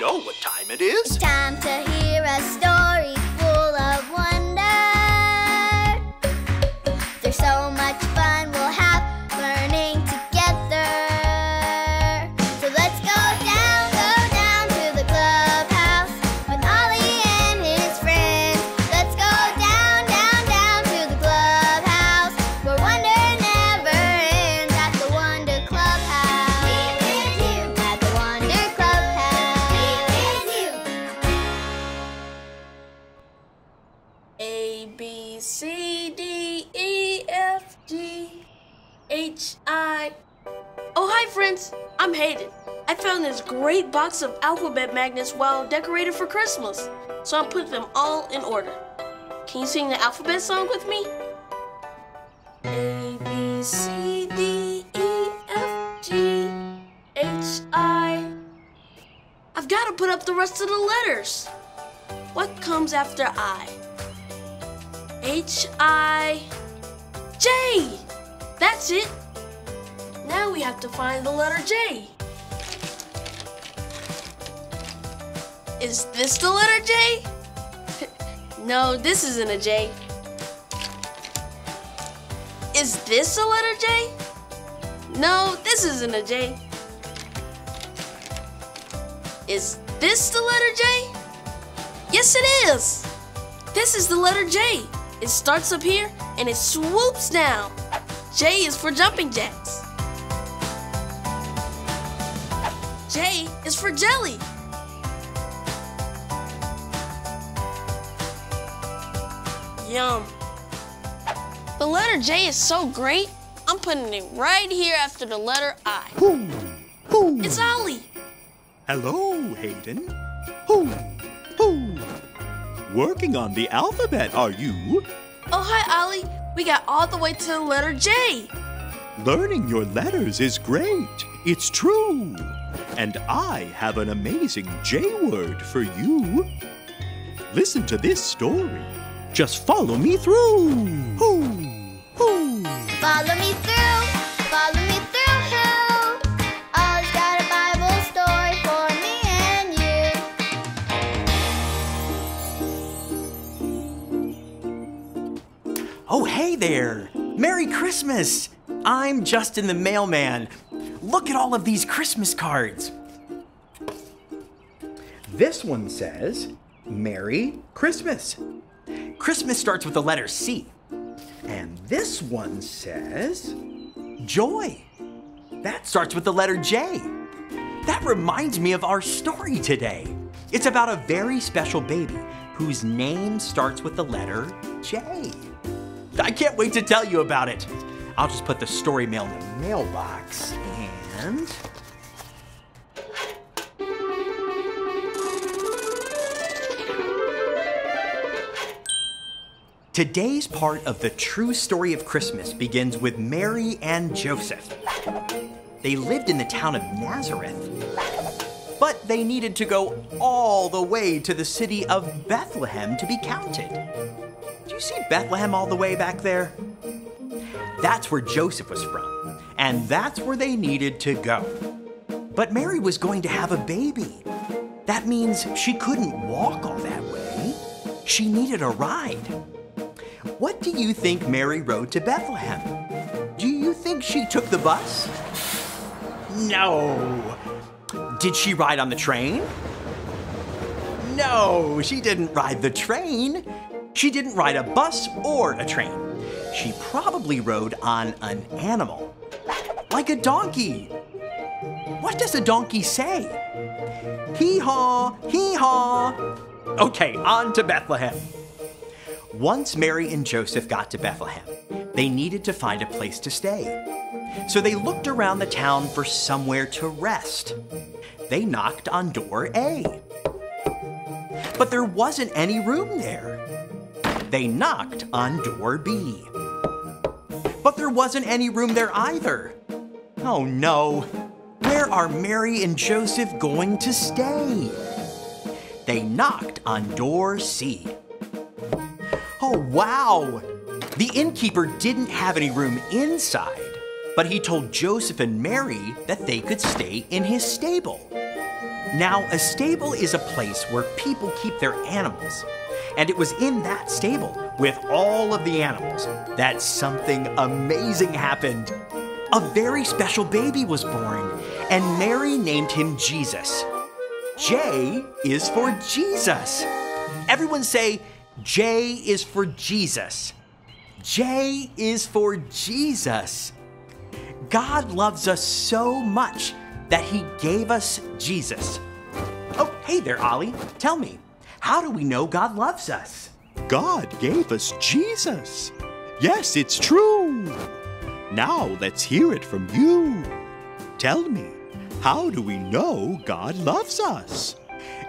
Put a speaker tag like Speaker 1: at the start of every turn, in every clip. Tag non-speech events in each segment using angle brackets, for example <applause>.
Speaker 1: Know what time it is?
Speaker 2: Time to hear a story
Speaker 3: B C D E F G H I. Oh, hi, friends. I'm Hayden. I found this great box of alphabet magnets while decorated for Christmas, so I'm putting them all in order. Can you sing the alphabet song with me? A B C D E F G H I. I've got to put up the rest of the letters. What comes after I? H I J. That's it. Now we have to find the letter J. Is this the letter J? <laughs> no, this isn't a J. Is this a letter J? No, this isn't a J. Is this the letter J? Yes, it is. This is the letter J. It starts up here and it swoops down. J is for jumping jacks. J is for jelly. Yum. The letter J is so great, I'm putting it right here after the letter I.
Speaker 1: Who?
Speaker 3: It's Ollie.
Speaker 1: Hello, Hayden. Who? Working on the alphabet, are you?
Speaker 3: Oh, hi, Ollie. We got all the way to the letter J.
Speaker 1: Learning your letters is great. It's true. And I have an amazing J word for you. Listen to this story. Just follow me through. Who? Who?
Speaker 2: Follow me
Speaker 4: Oh, hey there! Merry Christmas! I'm Justin the mailman. Look at all of these Christmas cards. This one says, Merry Christmas. Christmas starts with the letter C. And this one says, Joy. That starts with the letter J. That reminds me of our story today. It's about a very special baby whose name starts with the letter J. I can't wait to tell you about it. I'll just put the story mail in the mailbox and. Today's part of the true story of Christmas begins with Mary and Joseph. They lived in the town of Nazareth, but they needed to go all the way to the city of Bethlehem to be counted. You see Bethlehem all the way back there? That's where Joseph was from, and that's where they needed to go. But Mary was going to have a baby. That means she couldn't walk all that way. She needed a ride. What do you think Mary rode to Bethlehem? Do you think she took the bus? No. Did she ride on the train? No, she didn't ride the train. She didn't ride a bus or a train. She probably rode on an animal, like a donkey. What does a donkey say? Hee haw, hee haw. Okay, on to Bethlehem. Once Mary and Joseph got to Bethlehem, they needed to find a place to stay. So they looked around the town for somewhere to rest. They knocked on door A. But there wasn't any room there. They knocked on door B. But there wasn't any room there either. Oh no. Where are Mary and Joseph going to stay? They knocked on door C. Oh wow! The innkeeper didn't have any room inside, but he told Joseph and Mary that they could stay in his stable. Now, a stable is a place where people keep their animals. And it was in that stable, with all of the animals, that something amazing happened. A very special baby was born, and Mary named him Jesus. J is for Jesus. Everyone say, J is for Jesus. J is for Jesus. God loves us so much that he gave us Jesus. Oh, hey there, Ollie. Tell me, how do we know God loves us?
Speaker 1: God gave us Jesus. Yes, it's true. Now let's hear it from you. Tell me, how do we know God loves us?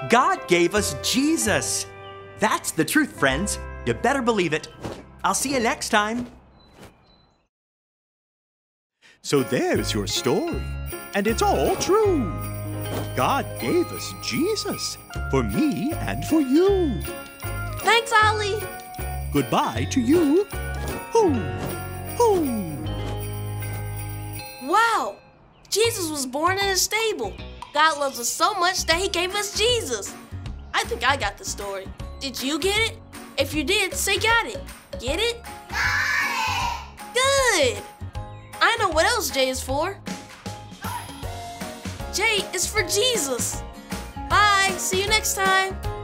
Speaker 4: God gave us Jesus. That's the truth, friends. You better believe it. I'll see you next time.
Speaker 1: So there's your story, and it's all true. God gave us Jesus for me and for you.
Speaker 3: Thanks, Ollie.
Speaker 1: Goodbye to you. Hoo, hoo.
Speaker 3: Wow! Jesus was born in a stable. God loves us so much that he gave us Jesus. I think I got the story. Did you get it? If you did, say got it. Get it? Got it! Good! I know what else J is for. J is for Jesus. Bye. See you next time.